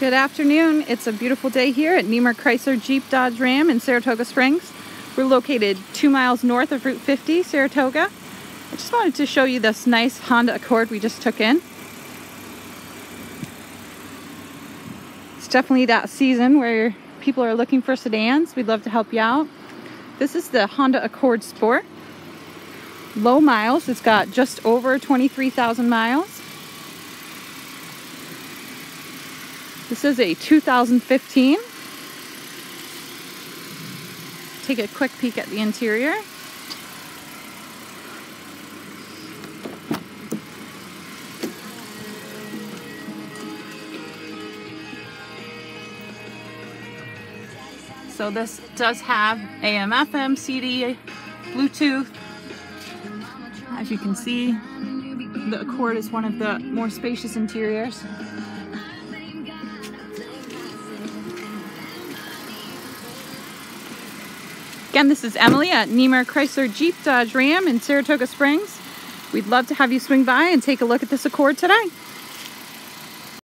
Good afternoon. It's a beautiful day here at Nemer Chrysler Jeep Dodge Ram in Saratoga Springs. We're located two miles north of Route 50, Saratoga. I just wanted to show you this nice Honda Accord we just took in. It's definitely that season where people are looking for sedans. We'd love to help you out. This is the Honda Accord Sport. Low miles. It's got just over 23,000 miles. This is a 2015. Take a quick peek at the interior. So this does have AM, FM, CD, Bluetooth. As you can see, the Accord is one of the more spacious interiors. Again, this is Emily at Nemer Chrysler Jeep Dodge Ram in Saratoga Springs. We'd love to have you swing by and take a look at this Accord today.